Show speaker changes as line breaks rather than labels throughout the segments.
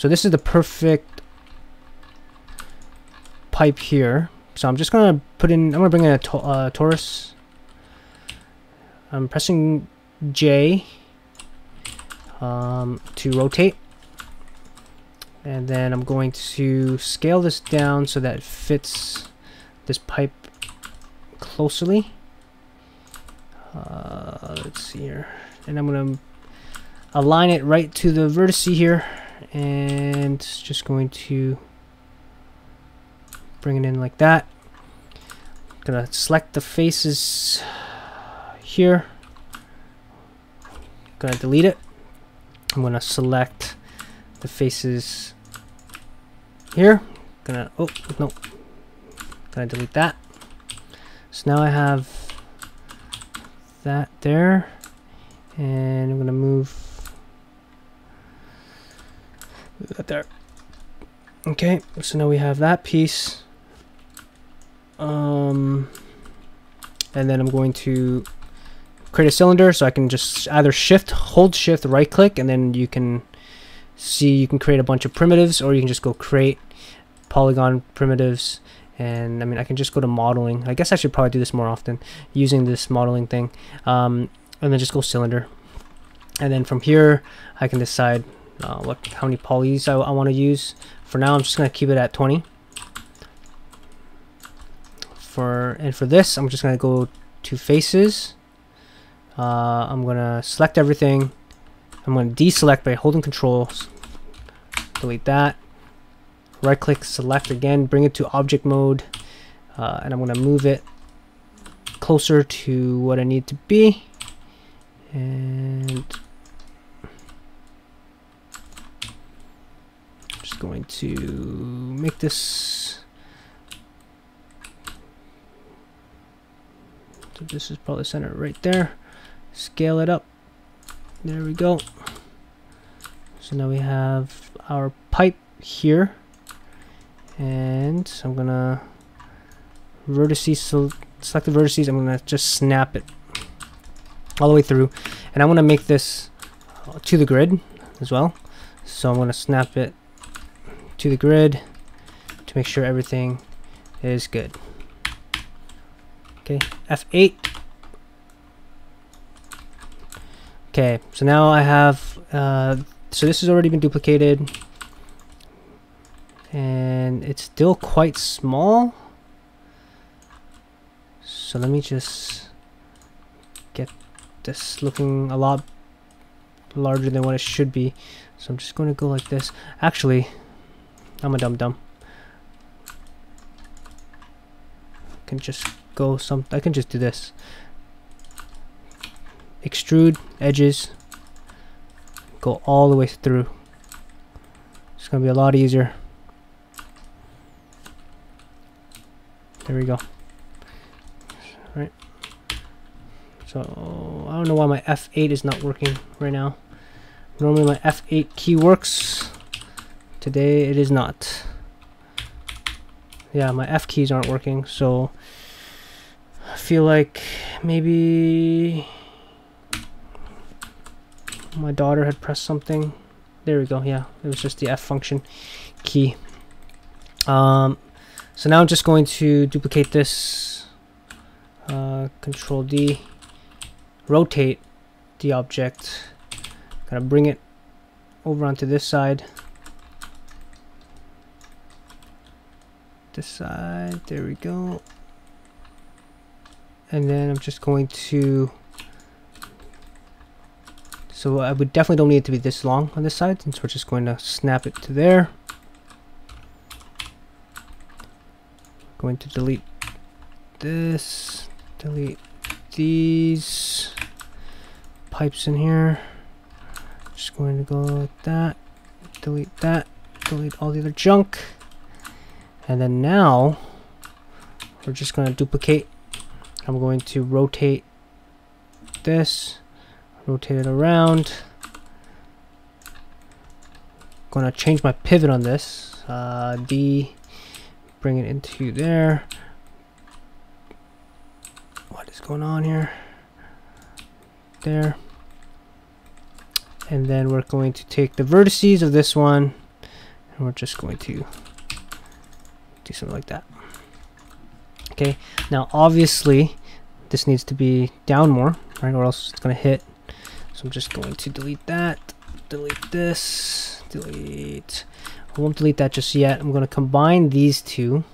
So this is the perfect pipe here. So I'm just gonna put in, I'm gonna bring in a to uh, torus. I'm pressing J um, to rotate. And then I'm going to scale this down so that it fits this pipe closely. Uh, let's see here. And I'm going to align it right to the vertice here. And just going to bring it in like that. Gonna select the faces here. Gonna delete it. I'm gonna select the faces here. Gonna oh no. Gonna delete that. So now I have that there. And I'm gonna move that there. Okay, so now we have that piece. Um, and then I'm going to create a cylinder so I can just either shift, hold shift, right click, and then you can see you can create a bunch of primitives or you can just go create polygon primitives and I mean I can just go to modeling I guess I should probably do this more often using this modeling thing um, and then just go cylinder and then from here I can decide uh, what how many polys I, I want to use. For now I'm just gonna keep it at 20 for and for this I'm just gonna go to faces. Uh, I'm gonna select everything. I'm going to deselect by holding control delete that. Right click select again bring it to object mode. Uh, and I'm going to move it closer to what I need to be. And I'm just going to make this so this is probably center right there scale it up there we go. So now we have our pipe here. And I'm gonna vertices, so select the vertices, I'm gonna just snap it all the way through. And I wanna make this to the grid as well. So I'm gonna snap it to the grid to make sure everything is good. Okay, F8 Okay, so now I have, uh, so this has already been duplicated. And it's still quite small. So let me just get this looking a lot larger than what it should be. So I'm just going to go like this. Actually, I'm a dum dum. I can just go some, I can just do this. Extrude edges. Go all the way through. It's gonna be a lot easier. There we go. Right. So I don't know why my F8 is not working right now. Normally my F8 key works today it is not yeah my F keys aren't working so I feel like maybe my daughter had pressed something. There we go. Yeah, it was just the F function key. Um, so now I'm just going to duplicate this. Uh, Control D. Rotate the object. Gotta bring it over onto this side. This side. There we go. And then I'm just going to so I would definitely don't need it to be this long on this side since we're just going to snap it to there. Going to delete this, delete these pipes in here. Just going to go like that, delete that, delete all the other junk. And then now we're just going to duplicate. I'm going to rotate this rotate it around. Gonna change my pivot on this. Uh, D bring it into there. What is going on here? There. And then we're going to take the vertices of this one and we're just going to something like that. Okay now obviously this needs to be down more right or else it's going to hit. So I'm just going to delete that delete this delete. I won't delete that just yet. I'm going to combine these two.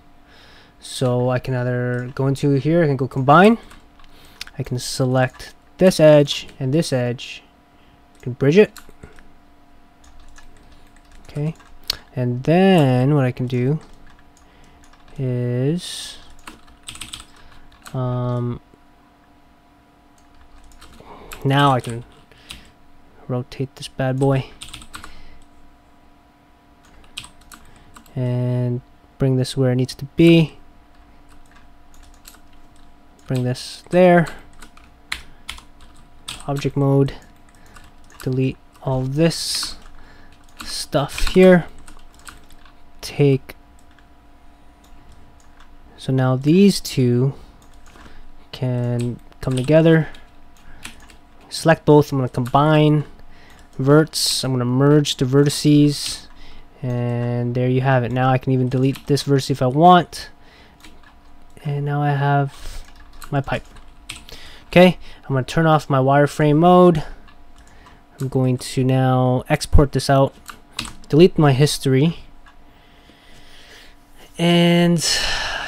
So I can either go into here I can go combine. I can select this edge and this edge. I can bridge it. Okay and then what I can do is um, now I can rotate this bad boy and bring this where it needs to be. Bring this there. Object mode. Delete all this stuff here. Take so now these two can come together select both. I'm going to combine verts. I'm going to merge the vertices. And there you have it. Now I can even delete this vertex if I want. And now I have my pipe. Okay I'm going to turn off my wireframe mode. I'm going to now export this out. Delete my history. And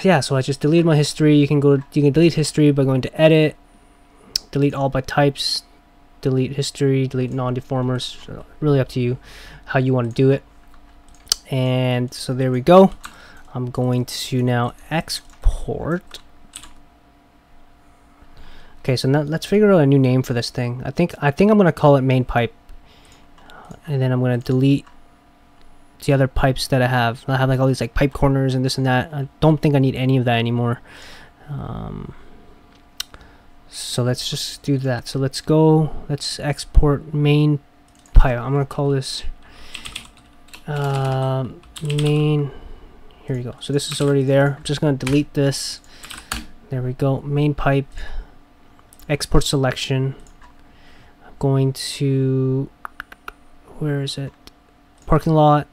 yeah so I just deleted my history. You can go you can delete history by going to edit delete all by types delete history delete non-deformers really up to you how you want to do it. And so there we go. I'm going to now export. Okay so now let's figure out a new name for this thing. I think I think I'm gonna call it main pipe and then I'm gonna delete the other pipes that I have. I have like all these like pipe corners and this and that. I don't think I need any of that anymore. Um, so let's just do that. So let's go let's export main pipe I'm gonna call this uh, main here we go. So this is already there. I'm just gonna delete this. There we go. Main pipe export selection. I'm going to where is it? Parking lot